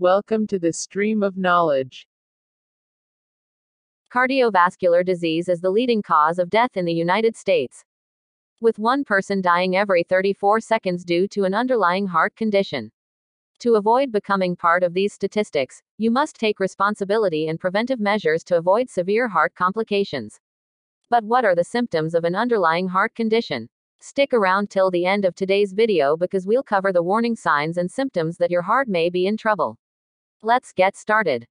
Welcome to the stream of knowledge. Cardiovascular disease is the leading cause of death in the United States. With one person dying every 34 seconds due to an underlying heart condition. To avoid becoming part of these statistics, you must take responsibility and preventive measures to avoid severe heart complications. But what are the symptoms of an underlying heart condition? Stick around till the end of today's video because we'll cover the warning signs and symptoms that your heart may be in trouble. Let's get started.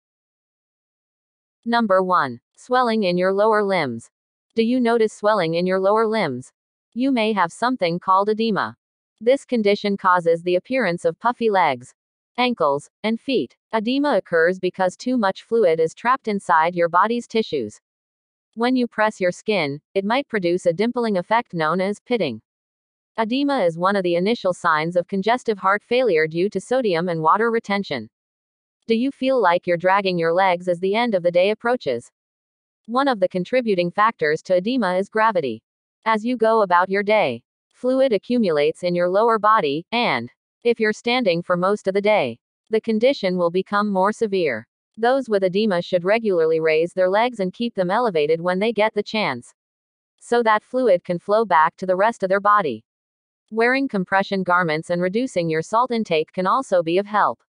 Number 1. Swelling in your lower limbs. Do you notice swelling in your lower limbs? You may have something called edema. This condition causes the appearance of puffy legs, ankles, and feet. Edema occurs because too much fluid is trapped inside your body's tissues. When you press your skin, it might produce a dimpling effect known as pitting. Edema is one of the initial signs of congestive heart failure due to sodium and water retention. Do you feel like you're dragging your legs as the end of the day approaches? One of the contributing factors to edema is gravity. As you go about your day, fluid accumulates in your lower body, and, if you're standing for most of the day, the condition will become more severe. Those with edema should regularly raise their legs and keep them elevated when they get the chance. So that fluid can flow back to the rest of their body. Wearing compression garments and reducing your salt intake can also be of help.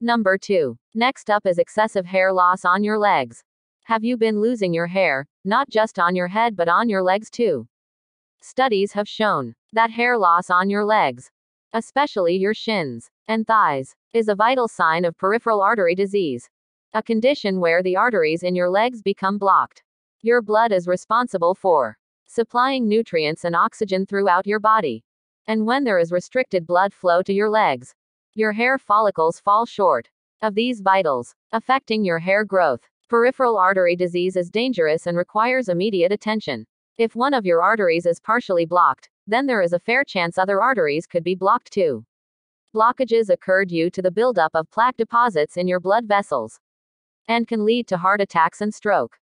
Number 2. Next up is excessive hair loss on your legs. Have you been losing your hair, not just on your head but on your legs too? Studies have shown that hair loss on your legs, especially your shins and thighs, is a vital sign of peripheral artery disease, a condition where the arteries in your legs become blocked. Your blood is responsible for supplying nutrients and oxygen throughout your body. And when there is restricted blood flow to your legs, your hair follicles fall short of these vitals, affecting your hair growth. Peripheral artery disease is dangerous and requires immediate attention. If one of your arteries is partially blocked, then there is a fair chance other arteries could be blocked too. Blockages occur due to the buildup of plaque deposits in your blood vessels and can lead to heart attacks and stroke.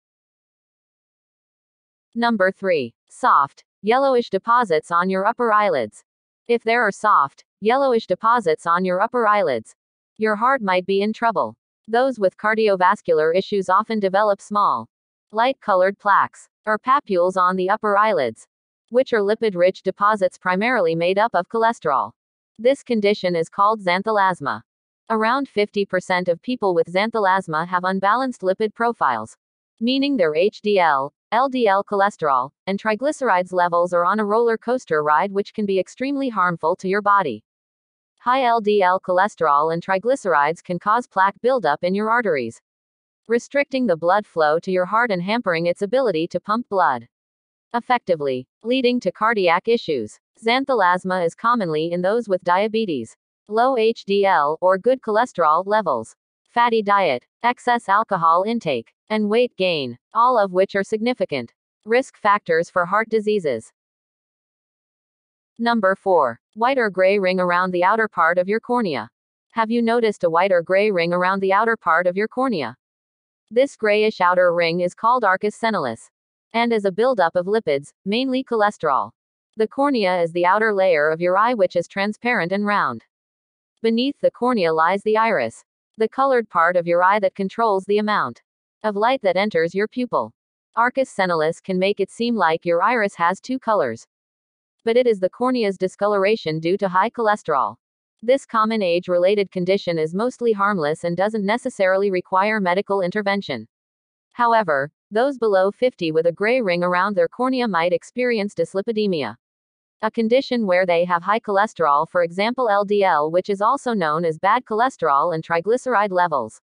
Number 3. Soft, yellowish deposits on your upper eyelids. If there are soft, yellowish deposits on your upper eyelids, your heart might be in trouble. Those with cardiovascular issues often develop small, light colored plaques, or papules on the upper eyelids, which are lipid rich deposits primarily made up of cholesterol. This condition is called xanthelasma. Around 50% of people with xanthelasma have unbalanced lipid profiles, meaning their HDL, LDL cholesterol, and triglycerides levels are on a roller coaster ride which can be extremely harmful to your body. High LDL cholesterol and triglycerides can cause plaque buildup in your arteries, restricting the blood flow to your heart and hampering its ability to pump blood effectively, leading to cardiac issues. Xanthelasma is commonly in those with diabetes, low HDL or good cholesterol levels, fatty diet, excess alcohol intake, and weight gain, all of which are significant risk factors for heart diseases. Number 4. White or gray ring around the outer part of your cornea. Have you noticed a white or gray ring around the outer part of your cornea? This grayish outer ring is called arcus senilis and is a buildup of lipids, mainly cholesterol. The cornea is the outer layer of your eye which is transparent and round. Beneath the cornea lies the iris, the colored part of your eye that controls the amount of light that enters your pupil. Arcus senilis can make it seem like your iris has two colors. But it is the cornea's discoloration due to high cholesterol. This common age related condition is mostly harmless and doesn't necessarily require medical intervention. However, those below 50 with a gray ring around their cornea might experience dyslipidemia. A condition where they have high cholesterol, for example LDL, which is also known as bad cholesterol and triglyceride levels.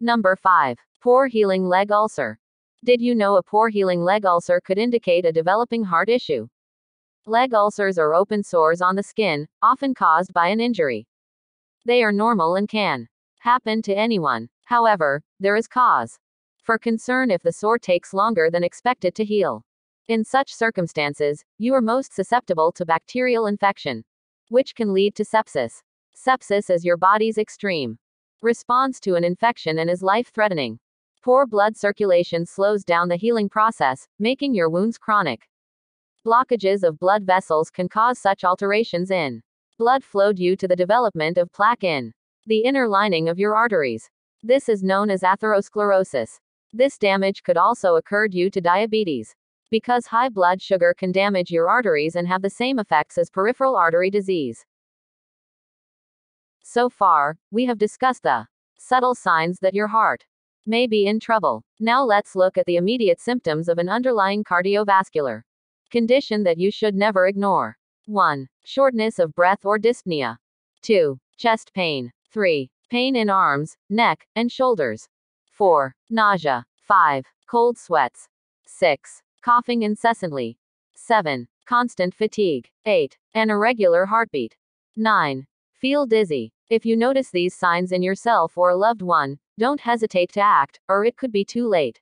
Number 5. Poor healing leg ulcer. Did you know a poor healing leg ulcer could indicate a developing heart issue? Leg ulcers are open sores on the skin, often caused by an injury. They are normal and can happen to anyone. However, there is cause for concern if the sore takes longer than expected to heal. In such circumstances, you are most susceptible to bacterial infection, which can lead to sepsis. Sepsis is your body's extreme response to an infection and is life threatening. Poor blood circulation slows down the healing process, making your wounds chronic. Blockages of blood vessels can cause such alterations in Blood flow due to the development of plaque in the inner lining of your arteries. This is known as atherosclerosis. This damage could also occur due to diabetes. Because high blood sugar can damage your arteries and have the same effects as peripheral artery disease. So far, we have discussed the subtle signs that your heart may be in trouble. Now let's look at the immediate symptoms of an underlying cardiovascular condition that you should never ignore. 1. Shortness of breath or dyspnea. 2. Chest pain. 3. Pain in arms, neck, and shoulders. 4. Nausea. 5. Cold sweats. 6. Coughing incessantly. 7. Constant fatigue. 8. An irregular heartbeat. 9. Feel dizzy. If you notice these signs in yourself or a loved one, don't hesitate to act, or it could be too late.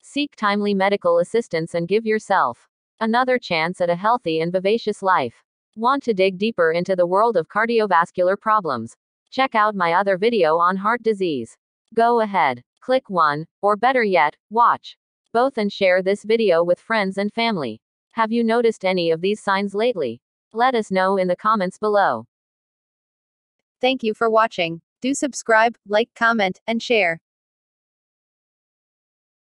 Seek timely medical assistance and give yourself another chance at a healthy and vivacious life. Want to dig deeper into the world of cardiovascular problems? Check out my other video on heart disease. Go ahead, click one, or better yet, watch both and share this video with friends and family. Have you noticed any of these signs lately? Let us know in the comments below. Thank you for watching. Do subscribe, like, comment, and share.